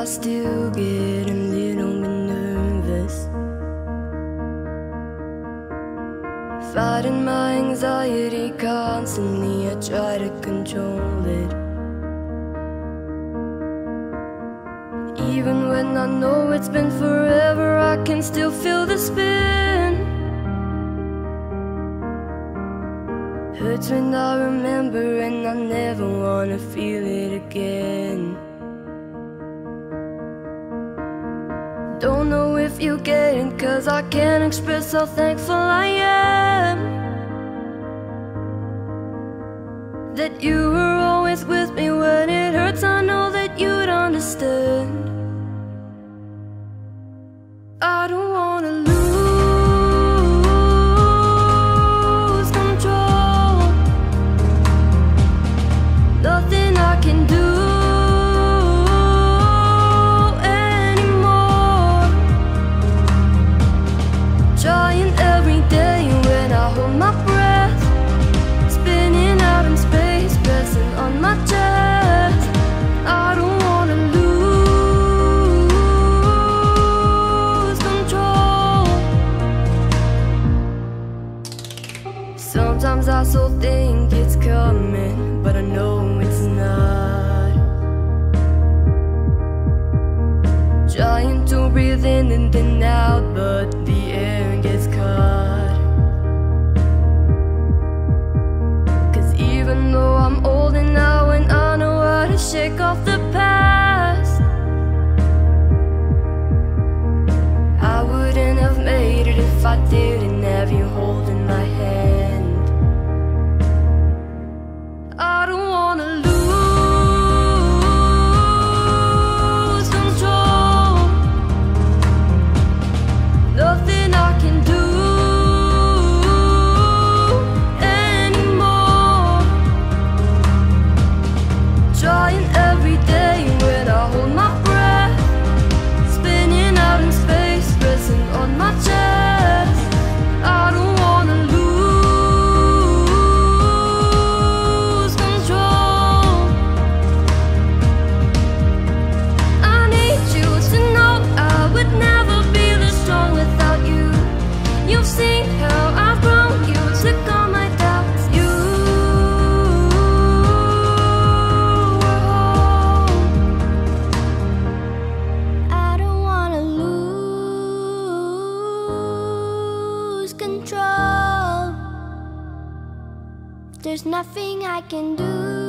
I still get a little bit nervous. Fighting my anxiety constantly, I try to control it. Even when I know it's been forever, I can still feel the spin. Hurts when I remember, and I never wanna feel it again. You it, cause I can't express how thankful I am. That you were always I still think it's coming, but I know it's not. Trying to breathe in and then out, but You've seen how I've grown, you took all my doubts. You were home. I don't wanna lose control. There's nothing I can do